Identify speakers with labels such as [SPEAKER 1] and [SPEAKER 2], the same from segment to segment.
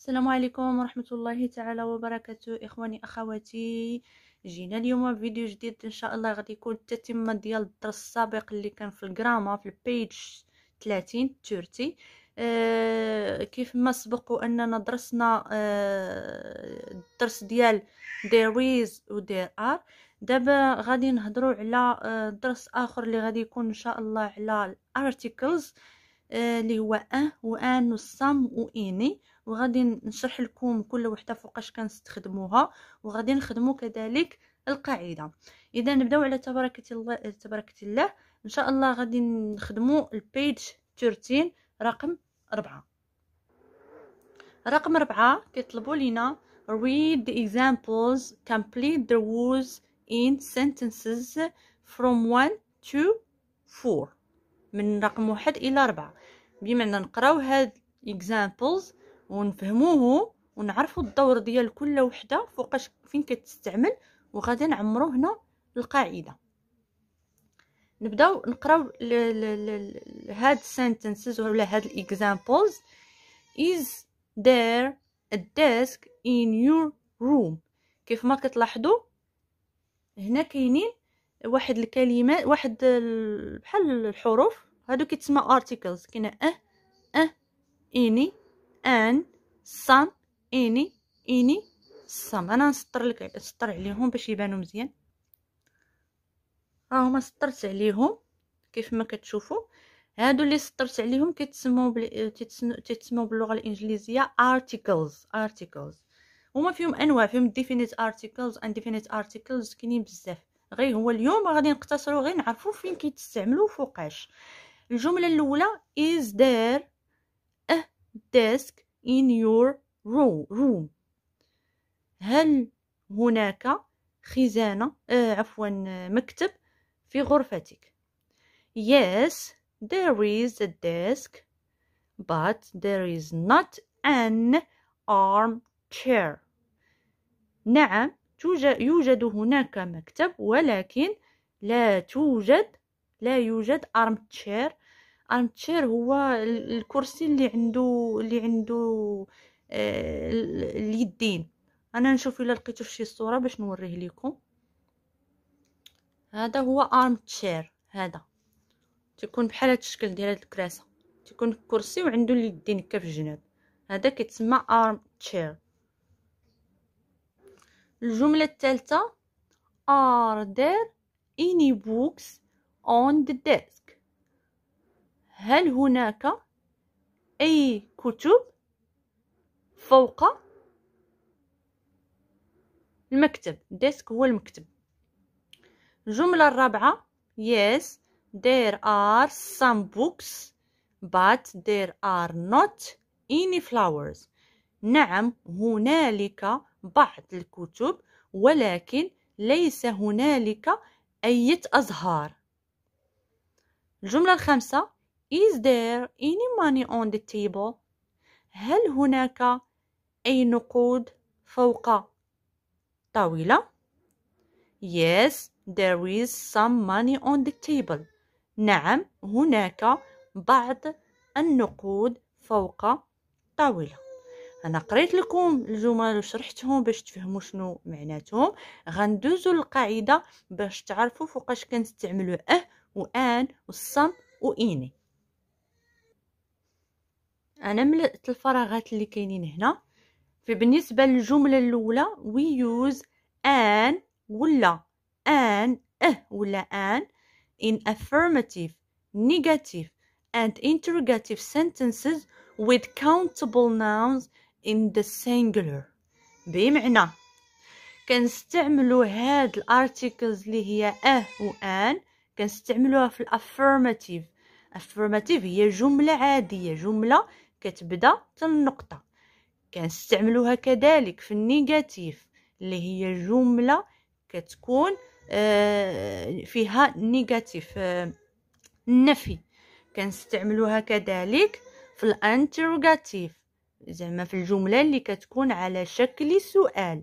[SPEAKER 1] السلام عليكم ورحمة الله تعالى وبركاته إخواني أخواتي. جينا اليوم فيديو جديد إن شاء الله غادي يكون التتمة ديال الدرس السابق اللي كان في ال grammar في ال page 30 30 آه كيف ما سبق أننا درسنا آه الدرس ديال there is و there are. دابا غادي نهضروا على آه درس آخر اللي غادي يكون إن شاء الله على ال articles آه، اللي هو أه و أن و سام و إني. وغادي نشرح لكم كل وحدة فوقاش كنستخدموها وغادي نخدموا كذلك القاعدة. إذا نبداو على تبارك الله تبارك الله. إن شاء الله غادي نخدموا البيج 13 رقم 4 رقم 4 كيطلبوا لينا read the examples complete the words in sentences from 1 to 4 من رقم واحد إلى 4 بمعنى نقراو هاد examples ونفهموه ونعرفوا الدور ديال كل وحدة فوقاش فين كتستعمل وغادي نعمرو هنا القاعدة. نبداو نقراو هاد sentences ولا هاد examples. Is there a desk in your room? كيف ما كتلاحظوا هنا كاينين واحد الكلمات واحد بحال الحروف. هادو كيتسمى articles. كاينة آه آه إني. أن صام إني إني صام أنا نسطر لك نسطر عليهم باش يبانوا مزيان. راهما سطرت عليهم كيف ما كتشوفوا هادو اللي سطرت عليهم كيتسموا بل... تيتسموا باللغة الإنجليزية articles articles. هما فيهم أنواع فيهم definite articles definite articles كاينين بزاف. غير هو اليوم غادي نقتصروا غير نعرفوا فين كيتستعملوا فوقاش. الجملة الأولى is there desk in your room هل هناك خزانة آه عفوا مكتب في غرفتك yes there is a desk but there is not an armchair نعم يوجد هناك مكتب ولكن لا توجد لا يوجد armchair ارمتشير هو الكرسي اللي عنده اللي عنده آه اليدين. أنا نشوف إلا لقيتو في شي صورة باش نوريه لكم هذا هو أرمتشير هذا. تكون بحال هاد الشكل ديال هاد الكراسة. تكون كرسي وعنده اليدين هكا في الجناب هذا كيتسمى أرمتشير. الجملة الثالثة. Are there any books on the desk? هل هناك أي كتب فوق المكتب؟ ديسك هو المكتب. الجملة الرابعة yes there are some books but there are not any flowers. نعم هنالك بعض الكتب ولكن ليس هنالك أي أزهار. الجملة الخامسة Is there any money on the table? هل هناك أي نقود فوق طاولة؟ Yes, there is some money on the table. نعم, هناك بعض النقود فوق طاولة. أنا قريت لكم الجمل وشرحتهم باش تفهموا شنو معناتهم غندوزو القاعدة باش تعرفوا فوقاش كنستعملوا أه وان والصم واني أنا ملأت الفراغات اللي كاينين هنا. فبالنسبة للجملة الأولى we use an ولا an أه ولا an in affirmative negative and interrogative sentences with countable nouns in the singular. بمعنى كنستعملوا هاد الأرتيكلز اللي هي أه و ان كنستعملوها في ال affirmative affirmative هي جملة عادية جملة كتبدا النقطة. كنستعملوها كذلك في ال negative اللي هي جملة كتكون آه، فيها negative آه، النفي كنستعملوها كذلك في ال interrogative زعما في الجملة اللي كتكون على شكل سؤال.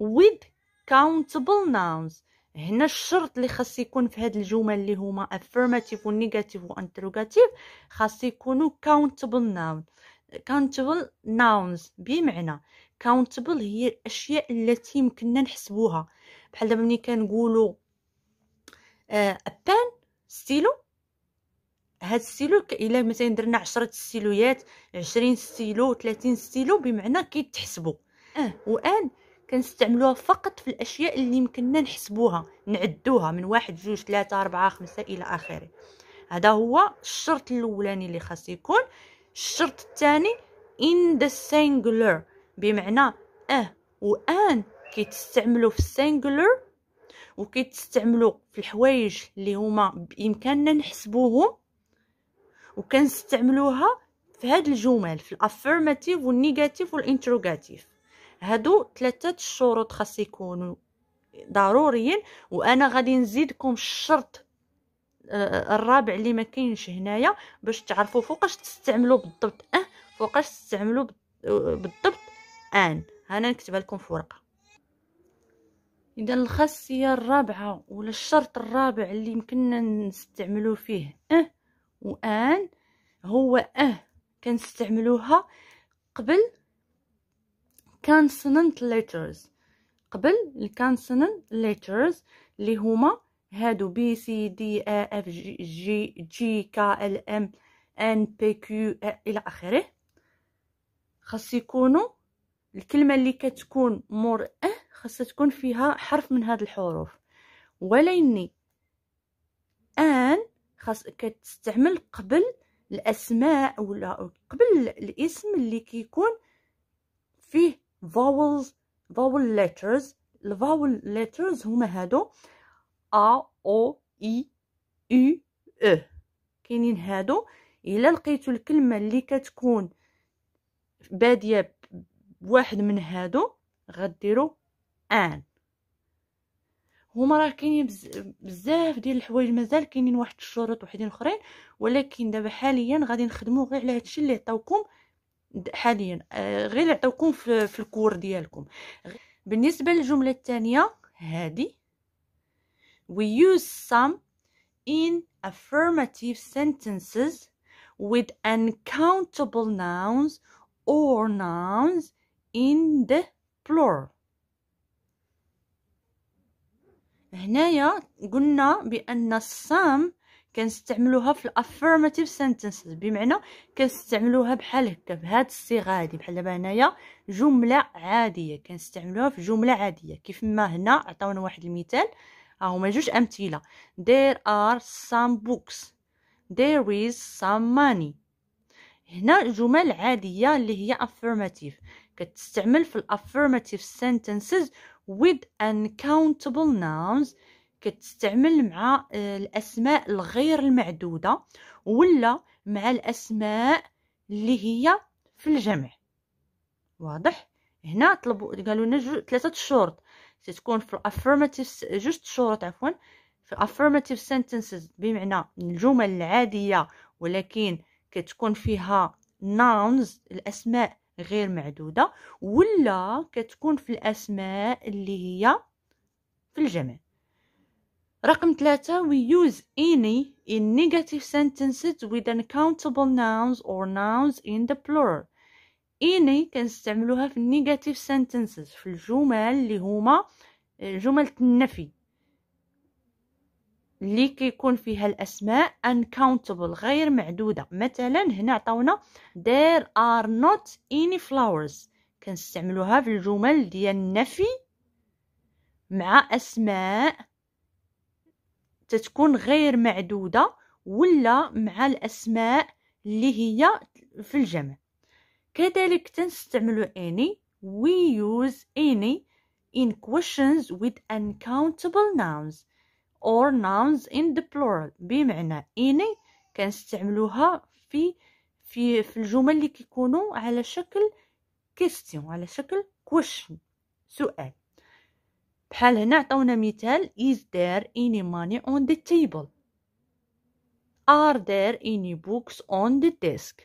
[SPEAKER 1] With countable nouns. هنا الشرط اللي خاص يكون في هاد الجمل اللي هما affirmative و negative و interrogative خاص يكونوا countable noun. Countable nouns بمعنى countable هي الأشياء التي يمكننا نحسبوها. بحال دابا ملي كنقولوا آه pen ستيلو. هاد ستيلو إلا مثلا درنا عشرة ستيلويات عشرين ستيلو ثلاثين ستيلو بمعنى كيتحسبوا. أه. وان كنستعملوها فقط في الأشياء اللي يمكننا نحسبوها نعدوها من واحد جوج ثلاثة أربعة خمسة إلى آخره. هذا هو الشرط الأولاني اللي خاص يكون. الشرط الثاني in the singular. بمعنى أه وان كيتستعملوا في السينجولر وكيتستعملوا في الحوايج اللي هما بإمكاننا نحسبوهم. وكنستعملوها في هاد الجمل في ال affirmative وال negative وال interrogative هادو ثلاثة الشروط خاص يكونوا ضروريين وأنا غادي نزيدكم الشرط آه، الرابع اللي ما كاينش هنايا باش تعرفوا فوقاش تستعملوا بالضبط آه فوقاش تستعملوا بالضبط an. أنا نكتبها لكم في ورقة. إذا الخاصية الرابعة ولا الشرط الرابع اللي يمكننا نستعملوا فيه a وأن هو آه كنستعملوها قبل consonant letters. قبل ال consonant letters اللي هما هادو B C D F G G G K L M N P Q إلى آخره. خاص يكونوا الكلمة اللي كتكون مور a خاصها تكون فيها حرف من هاد الحروف. وليني أن خاص كتستعمل قبل الأسماء ولا قبل الاسم اللي كيكون فيه vowels vowel letters الفاول letters هما هادو. ا أو اي يو أو كاينين هادو. إلا لقيتو الكلمة اللي كتكون بادية بواحد من هادو غديروا آن. هما راه كاينين بزاف ديال الحوايج. مازال كاينين واحد الشروط وحدين أخرين ولكن دابا حاليا غادي نخدموا غير على هادشي اللي عطاوكم حاليا آه، غير عطاوكم في, في الكور ديالكم. بالنسبة للجملة الثانية هذه we use some in affirmative sentences with uncountable nouns or nouns in the plural. هنايا قلنا بأن ال some كنستعملوها في ال affirmative sentences. بمعنى كنستعملوها بحال هكا بهاد الصيغه هادي بحال دابا هنايا جملة عادية. كنستعملوها في جملة عادية. كيف ما هنا عطاونا واحد المثال. ها هما جوج أمثلة. There are some books. There is some money. هنا جمل عاديه اللي هي affirmative. كتستعمل في الافيرماتيف sentences with uncountable nouns كتستعمل مع آه، الأسماء الغير المعدودة ولا مع الأسماء اللي هي في الجمع واضح؟ هنا طلبوا قالوا لنا ثلاثة الشروط تتكون في affirmative جوج شروط عفوا. في affirmative sentences بمعنى الجمل العادية ولكن كتكون فيها nouns الأسماء غير معدودة ولا كتكون في الأسماء اللي هي في الجمع رقم ثلاثة we use any in negative sentences with uncountable nouns or nouns in the plural. Any كنستعملوها في negative sentences في الجمل اللي هما جملة النفي. اللي كيكون فيها الأسماء uncountable غير معدودة. مثلا هنا عطاونا there are not any flowers. كنستعملوها في الجمل ديال النفي مع أسماء تتكون غير معدودة ولا مع الأسماء اللي هي في الجمع. كذلك تنستعمل any. We use any in questions with uncountable nouns or nouns in the plural. بمعنى any كنستعملوها في في في الجمل اللي كيكونوا على شكل question على شكل question. سؤال. بحال هنا عطاونا مثال. Is there any money on the table? Are there any books on the desk?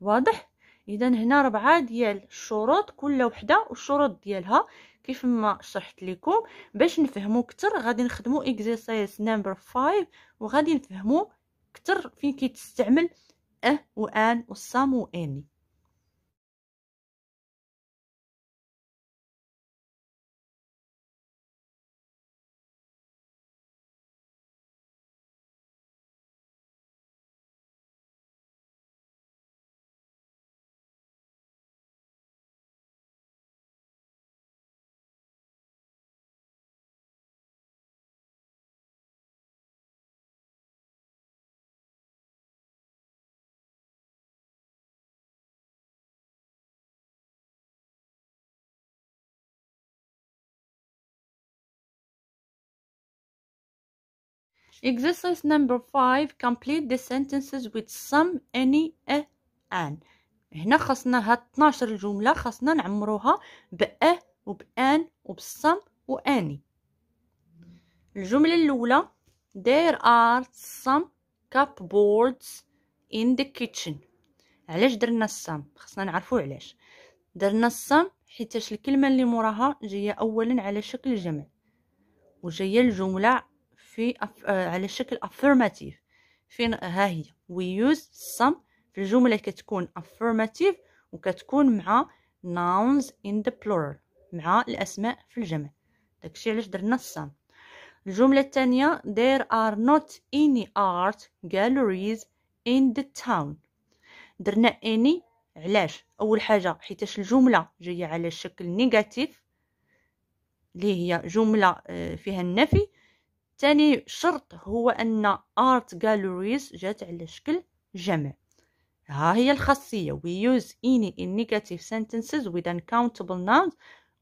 [SPEAKER 1] واضح؟ اذا هنا ربعة ديال الشروط كل وحدة والشروط ديالها كيف ما شرحت لكم. باش نفهموا أكثر غادي نخدموا exercise number 5 وغادي نفهموا أكثر فين كيتستعمل a و an وال some و any Exercise number 5 complete the sentences with some any a an. هنا خاصنا هاد 12 جملة خاصنا نعمروها بأ وبأن وبالصم وأني الجملة الأولى There are some cupboards in the kitchen. علاش درنا الصم خاصنا نعرفو علاش. درنا الصم حيتاش الكلمة اللي موراها جاية أولا على شكل جمع وجاية الجملة في. آه على شكل affirmative. فين ها هي. We use some في الجملة كتكون affirmative وكتكون مع nouns in the plural مع الأسماء في الجمع داكشي علاش درنا some. الجملة الثانية there are not any art galleries in the town. درنا any علاش؟ أول حاجة حيتاش الجملة جاية على شكل نيجاتيف اللي هي جملة فيها النفي تاني شرط هو أن art galleries جات على شكل جمع ها هي الخاصية we use any in negative sentences with uncountable nouns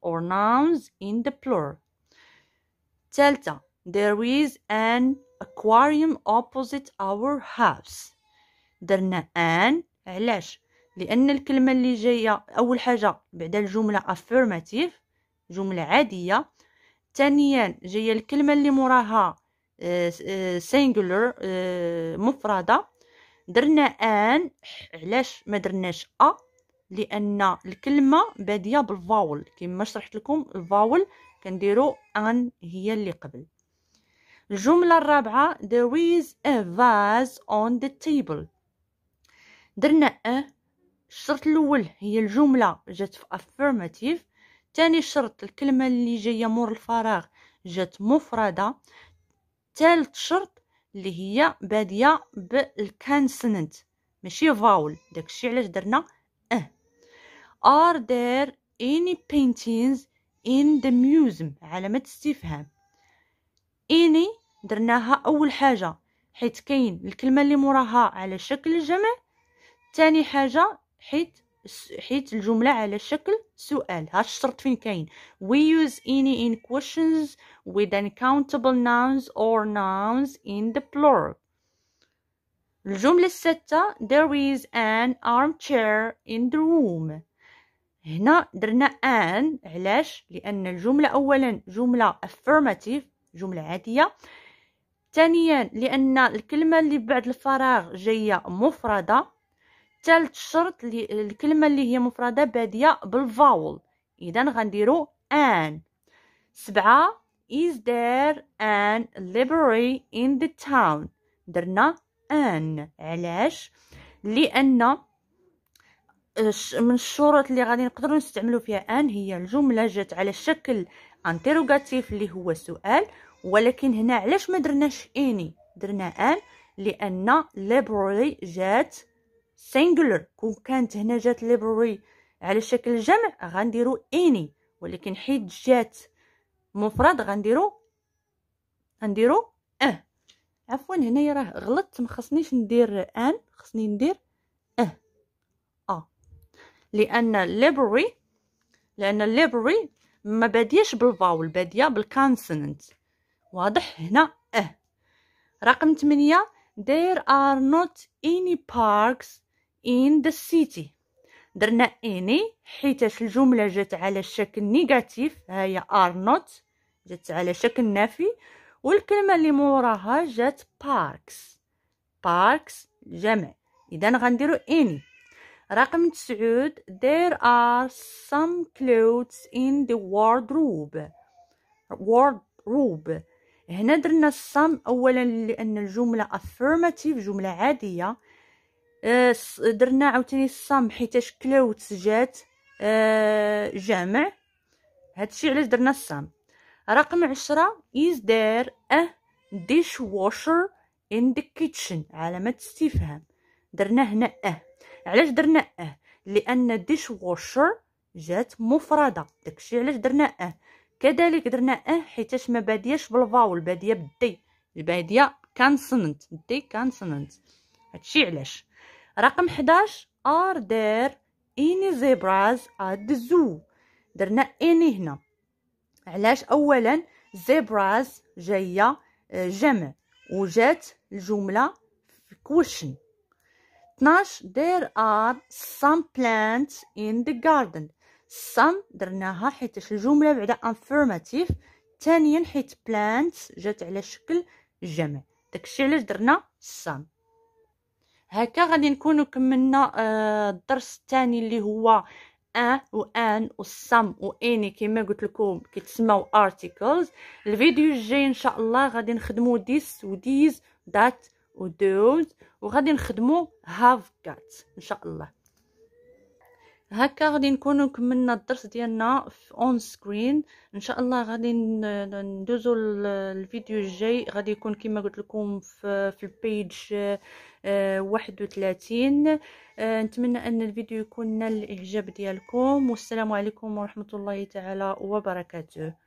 [SPEAKER 1] or nouns in the plural ثالثة there is an aquarium opposite our house درنا an علاش لأن الكلمة اللي جاية أول حاجة بعد الجملة affirmative جملة عادية ثانيا جاية الكلمة اللي موراها سينجولر آه، آه، مفردة. درنا آن علاش ما درناش أ؟ لأن الكلمة بادية بالفاول. كما شرحت لكم الفاول كنديرو آن هي اللي قبل. الجملة الرابعة there is a vase on the table. درنا أ الشرط الأول هي الجملة جات في affirmative. تاني شرط الكلمة اللي جاية مور الفراغ جات مفردة. تالت شرط اللي هي بادية بال consonant ماشي vowel داكشي علاش درنا؟ a. Are there any paintings in the museum علامة استفهام. Any درناها أول حاجة حيت كاين الكلمة اللي موراها على شكل جمع تاني حاجة حيت حيت الجملة على شكل سؤال. هاد الشرط فين كاين؟ We use any in questions with uncountable nouns or nouns in the plural. الجملة الستة there is an armchair in the room. هنا درنا an علاش؟ لأن الجملة أولا جملة affirmative جملة عادية. ثانيا لأن الكلمة اللي بعد الفراغ جاية مفردة. ثالث شرط الكلمة اللي هي مفردة بادية بالفاول. إذا غنديرو an سبعة is there an library in the town درنا an علاش؟ لأن من الشروط اللي غادي نقدروا نستعملوا فيها أن هي الجملة جات على شكل انتروغاتيف اللي هو سؤال ولكن هنا علاش ما درناش إني؟ درنا أن لأن library جات singular. كون كانت هنا جات library على شكل جمع غنديرو any. ولكن حيت جات مفرد غنديرو غنديرو آه عفوا هنايا راه غلطت ما خصنيش ندير أن خصني ندير آه آه لأن library لأن library ما باديش بال vowel بادية بال consonant واضح هنا آه رقم 8 there are not any parks in the city. درنا any حيتاش الجملة جات على الشكل negative هي are not. جات على شكل نافي والكلمة اللي موراها جات parks. Parks جمع. إذا غنديرو any رقم تسعود. There are some clothes in the wardrobe. Wardrobe. هنا درنا some أولا لأن الجملة affirmative جملة عادية. آه، درنا عاوتاني الصم حيتاش كلاوت جات آه، جامع. هادشي علاش درنا الصم رقم عشرة is there a dishwasher in the kitchen علامة استفهام. درنا هنا آه علاش درنا آه لأن dishwasher جات مفردة. داكشي علاش درنا آه كذلك درنا آه حيتاش ما بادياش بال vowel بادية بال d. البادية consonant d consonant هادشي علاش؟ رقم 11 are there any zebras at the zoo درنا any هنا. علاش اولا zebras جاية آه، جمع وجات الجملة في question 12 there are some plants in the garden some درناها حيت الجملة بعدا affirmative ثانيا حيت plants جات على شكل جمع. داكشي علاش درنا some هكا غادي نكونوا كملنا آه، الدرس الثاني اللي هو a و an و some و any كما قلت لكم كيتسموا articles. الفيديو الجاي إن شاء الله غادي نخدموا this و these that و those وغادي نخدموا have got إن شاء الله. هكا غادي نكونوا كملنا الدرس ديالنا في on screen إن شاء الله غادي ندوزو الفيديو الجاي. غادي يكون كما قلت لكم في, في ال page واحد وثلاثين. آه، نتمنى أن الفيديو يكون نال الإعجاب ديالكم. والسلام عليكم ورحمة الله تعالى وبركاته.